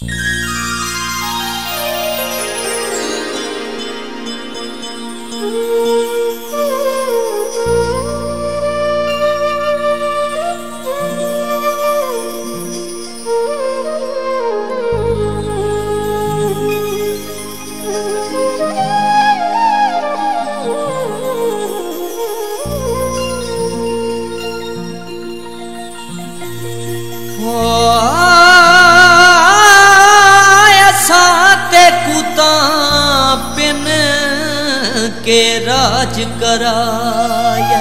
Mm-hmm. के राज कराए।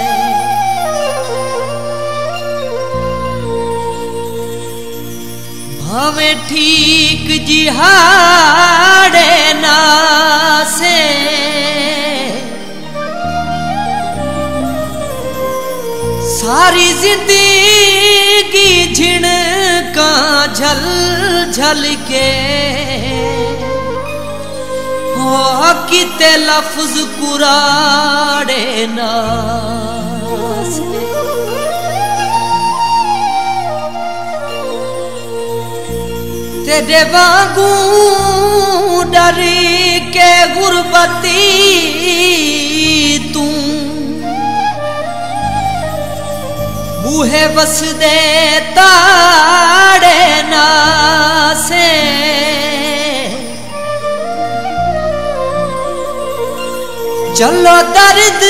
भावे ठीक जिहाड़े ना से सारी ज़िंदगी झिण का झल झल के ਹੋ ਕਿਤੇ ਲਫ਼ਜ਼ ਕੁਰਾੜੇ ਨਾ। ਤੇਰੇ ਵਾਂਗੂ ਡਰੀ ਕੇ ਗੁਰਬਤੀ ਤੂੰ। ਬੂਹੇ ਵਸਦੇ ਤਾੜੇ ਨਾ ਸੇ। चलो दर्द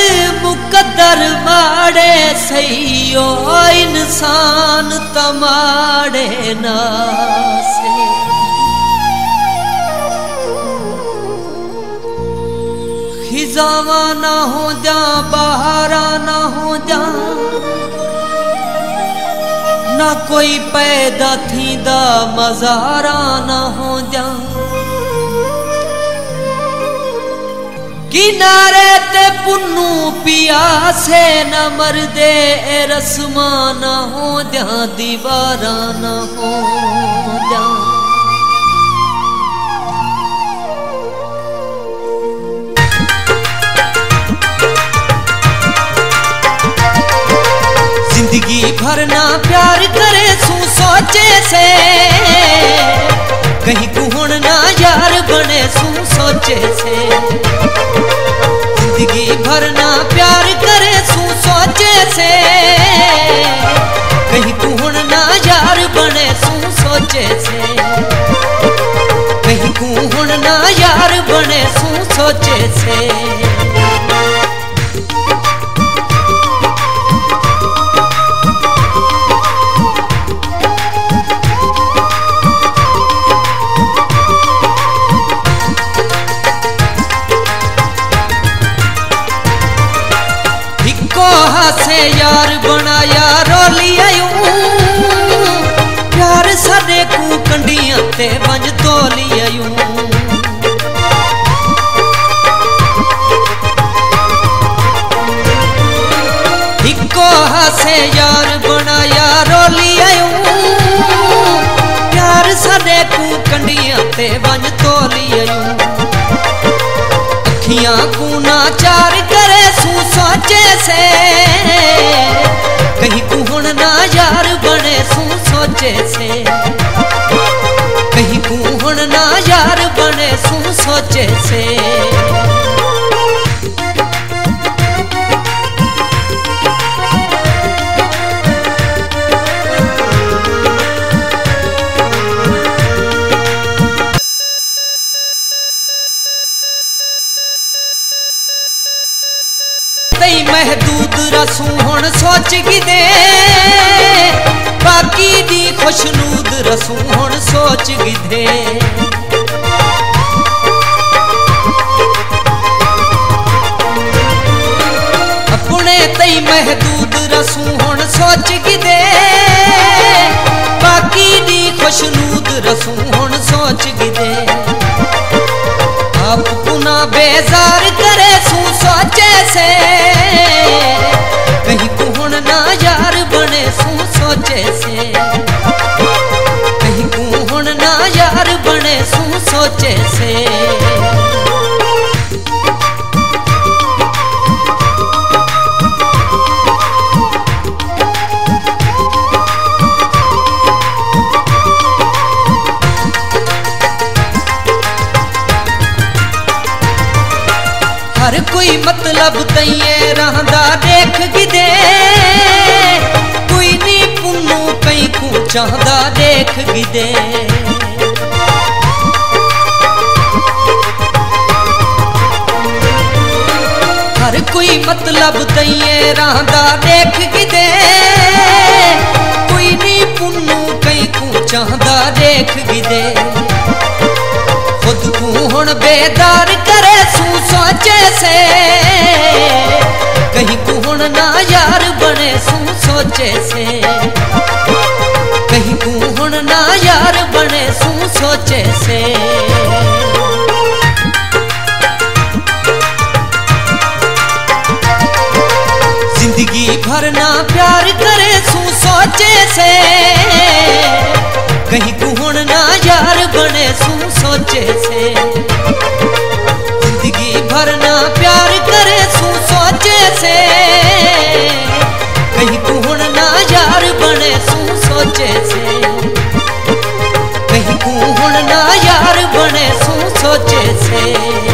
मुकद्दर माड़े सही ओ इंसान तमाड़े ना से खिजावा ना हो जा, बहारा ना हो जा। ना कोई पैदा थींदा, मजारा ना हो जा। किनारे ते पुन्नू पियासे न मरदे, ए रस्मा न हो जा दीवारा न हो जा ज़िंदगी भर ना प्यार करे, सू सोचे से। कहीं कुहण ना यार बने सू सोचे से। ज़िंदगी भर ना प्यार करे सू सोचे से। कहीं कुहण ना यार बने सू सोचे से। कहीं कुहण ना यार बने सू सोचे से। हासे यार बनाया, रोली आयू। प्यार साडे को कंडियाँ ते बंज तोली आयू। अखियाँ को ना चार करे सू सोचे से। कहीं कुहण ना यार बने सू सोचे से। कहीं कुहण ना यार बने सू सोचे से। ਦੱਸੂ ਹੁਣ ਸੋਚ ਕਿਦੇ ਬਾਕੀ ਦੀ ਖੁਸ਼ਨੂਦ ਰਸੂ ਹੁਣ ਸੋਚ ਕਿਦੇ ਆਪਣੇ ਤੇ ਮਹਦੂਦ ਰਸੂ ਹੁਣ ਸੋਚ ਕਿਦੇ ਬਾਕੀ ਦੀ ਖੁਸ਼ਨੂਦ ਰਸੂ ਹੁਣ ਸੋਚ ਕਿਦੇ ਆਪ ਪੁਨਾ ਬੇਜ਼ਾਰ मतलब तइए रहंदा देख गिदे कोई नी पुन्नू कई को चाहदा देख गिदे हर कोई मतलब तइए रहंदा देख गिदे कोई नी पुन्नू कई को चाहदा देख गिदे खुद को हुन बेदार करे सू सोचे से कहीं को हुन ना यार बने सू सोचे से। कहीं को हुन ना यार बने सू सोचे से। ज़िंदगी भर ना प्यार करे सू सोचे से। कहीं कुहण ना यार बने सू सोचे से। सोचे से